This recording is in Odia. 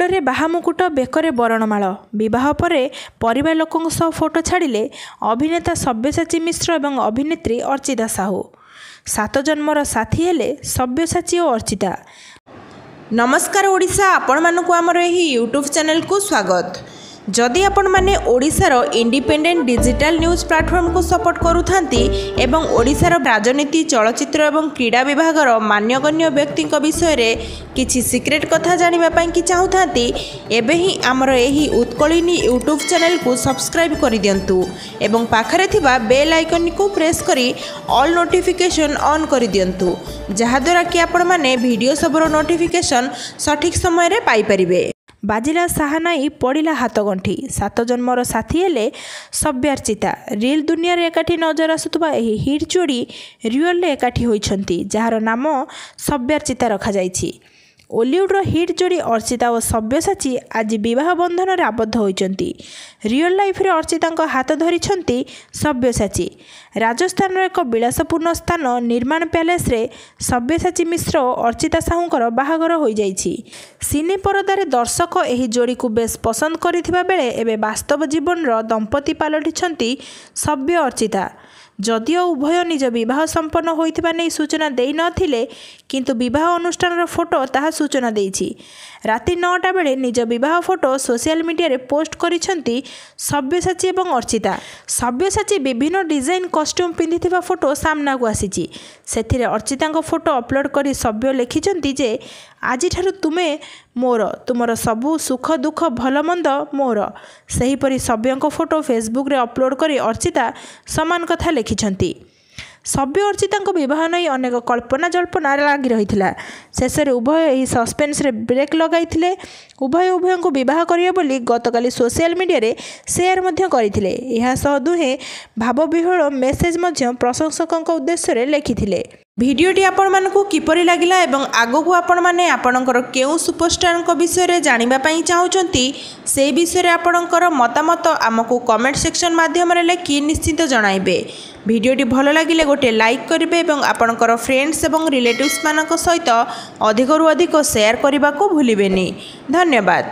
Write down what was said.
ମୁଣ୍ଡରେ ବାହା ମୁକୁଟ ବେକରେ ବରଣମାଳ। ବିବାହ ପରେ ପରିବାର ଲୋକଙ୍କ ସହ ଫଟୋ ଛାଡ଼ିଲେ ଅଭିନେତା ସବ୍ୟସାଚୀ ମିଶ୍ର ଏବଂ ଅଭିନେତ୍ରୀ ଅର୍ଚ୍ଚିତା ସାହୁ। ସାତ ଜନ୍ମର ସାଥୀ ହେଲେ ସବ୍ୟସାଚୀ ଓ ଅର୍ଚ୍ଚିତା। ନମସ୍କାର ଓଡ଼ିଶା ଆପଣମାନଙ୍କୁ ଆମର ଏହି ୟୁଟ୍ୟୁବ୍ ଚ୍ୟାନେଲକୁ ସ୍ୱାଗତ। ଯଦି ଆପଣମାନେ ଓଡ଼ିଶାର ଇଣ୍ଡିପେଣ୍ଡେଣ୍ଟ ଡିଜିଟାଲ ନ୍ୟୁଜ୍ ପ୍ଲାଟଫର୍ମକୁ ସପୋର୍ଟ କରୁଥାନ୍ତି ଏବଂ ଓଡ଼ିଶାର ରାଜନୀତି ଚଳଚ୍ଚିତ୍ର ଏବଂ କ୍ରୀଡ଼ା ବିଭାଗର ମାନ୍ୟଗଣ୍ୟ ବ୍ୟକ୍ତିଙ୍କ ବିଷୟରେ କିଛି ସିକ୍ରେଟ୍ କଥା ଜାଣିବା ପାଇଁ କି ଚାହୁଁଥାନ୍ତି ଏବେ ହିଁ ଆମର ଏହି ଉତ୍କଳିନୀ ୟୁଟ୍ୟୁବ୍ ଚ୍ୟାନେଲକୁ ସବସ୍କ୍ରାଇବ୍ କରିଦିଅନ୍ତୁ ଏବଂ ପାଖରେ ଥିବା ବେଲ୍ ଆଇକନ୍କୁ ପ୍ରେସ୍ କରି ଅଲ୍ ନୋଟିଫିକେସନ୍ ଅନ୍ କରିଦିଅନ୍ତୁ ଯାହାଦ୍ୱାରା କି ଆପଣମାନେ ଭିଡ଼ିଓ ସବୁର ନୋଟିଫିକେସନ୍ ସଠିକ୍ ସମୟରେ ପାଇପାରିବେ। ବାଜିଲା ସାହାନାଇ ପଡ଼ିଲା ହାତଗଣ୍ଠି। ସାତ ଜନ୍ମର ସାଥୀ ହେଲେ ସବ୍ୟାର୍ଚିତା। ରିଲ୍ ଦୁନିଆରେ ଏକାଠି ନଜର ଆସୁଥିବା ଏହି ହିଟ୍ ଯୋଡ଼ି ରିଅଲ୍ରେ ଏକାଠି ହୋଇଛନ୍ତି ଯାହାର ନାମ ସବ୍ୟାର୍ଚିତା ରଖାଯାଇଛି। ଓଲିଉଡ଼ର ହିଟ୍ ଯୋଡ଼ି ଅର୍ଚ୍ଚିତା ଓ ସବ୍ୟସାଚୀ ଆଜି ବିବାହ ବନ୍ଧନରେ ଆବଦ୍ଧ ହୋଇଛନ୍ତି। ରିଅଲ୍ ଲାଇଫ୍ରେ ଅର୍ଚ୍ଚିତାଙ୍କ ହାତ ଧରିଛନ୍ତି ସବ୍ୟସାଚୀ। ରାଜସ୍ଥାନର ଏକ ବିଳାସପୂର୍ଣ୍ଣ ସ୍ଥାନ ନିର୍ମାଣ ପ୍ୟାଲେସ୍ରେ ସବ୍ୟସାଚୀ ମିଶ୍ର ଓ ଅର୍ଚ୍ଚିତା ସାହୁଙ୍କର ବାହାଘର ହୋଇଯାଇଛି। ସିନେ ପରଦାରେ ଦର୍ଶକ ଏହି ଯୋଡ଼ିକୁ ବେଶ୍ ପସନ୍ଦ କରିଥିବା ବେଳେ ଏବେ ବାସ୍ତବ ଜୀବନର ଦମ୍ପତି ପାଲଟିଛନ୍ତି ସବ୍ୟ ଅର୍ଚ୍ଚିତା। ଯଦିଓ ଉଭୟ ନିଜ ବିବାହ ସମ୍ପନ୍ନ ହୋଇଥିବା ନେଇ ସୂଚନା ଦେଇନଥିଲେ କିନ୍ତୁ ବିବାହ ଅନୁଷ୍ଠାନର ଫଟୋ ତାହା ସୂଚନା ଦେଇଛି। ରାତି ନଅଟା ବେଳେ ନିଜ ବିବାହ ଫଟୋ ସୋସିଆଲ ମିଡ଼ିଆରେ ପୋଷ୍ଟ କରିଛନ୍ତି ସବ୍ୟସାଚୀ ଏବଂ ଅର୍ଚ୍ଚିତା। ସବ୍ୟସାଚୀ ବିଭିନ୍ନ ଡିଜାଇନ୍ କଷ୍ଟ୍ୟୁମ୍ ପିନ୍ଧିଥିବା ଫଟୋ ସାମ୍ନାକୁ ଆସିଛି। ସେଥିରେ ଅର୍ଚ୍ଚିତାଙ୍କ ଫଟୋ ଅପଲୋଡ଼ କରି ସବ୍ୟ ଲେଖିଛନ୍ତି ଯେ ଆଜିଠାରୁ ତୁମେ ମୋର ତୁମର ସବୁ ସୁଖ ଦୁଃଖ ଭଲ ମନ୍ଦ ମୋର ସେହିପରି ସବ୍ୟଙ୍କ ଫଟୋ ଫେସବୁକରେ ଅପଲୋଡ଼ କରି ଅର୍ଚ୍ଚିତା ସମାନ କଥା ଲେଖିଛନ୍ତି। ସବ୍ୟ ଅର୍ଚ୍ଚିତାଙ୍କ ବିବାହ ନେଇ ଅନେକ କଳ୍ପନା ଜଳ୍ପନା ଲାଗି ରହିଥିଲା। ଶେଷରେ ଉଭୟ ଏହି ସସ୍ପେନ୍ସରେ ବ୍ରେକ୍ ଲଗାଇଥିଲେ। ଉଭୟ ଉଭୟଙ୍କୁ ବିବାହ କରିବେ ବୋଲି ଗତକାଲି ସୋସିଆଲ ମିଡ଼ିଆରେ ସେୟାର ମଧ୍ୟ କରିଥିଲେ। ଏହା ସହ ଦୁହେଁ ଭାବବିହ୍ୱଳ ମେସେଜ ମଧ୍ୟ ପ୍ରଶଂସକଙ୍କ ଉଦ୍ଦେଶ୍ୟରେ ଲେଖିଥିଲେ। ভিডিওটি আপনার কিপরি লাগিলা এবং আগুক আপনার আপনার কেউ সুপরস্টার বিষয়ে জাঁয়া চাহুমান সেই বিষয়ে আপনার মতামত আমি কমেন্ট সেকশন মাধ্যমে লেখি নিশ্চিত জনাইবে ভিডিওটি ভালো লাগিলে গোটে লাইক করবে এবং আপনার ফ্রেন্ডস এবং রিলেটিভস মান সহ অধিকর অধিক সেয়ার করা ভুলবেনি ধন্যবাদ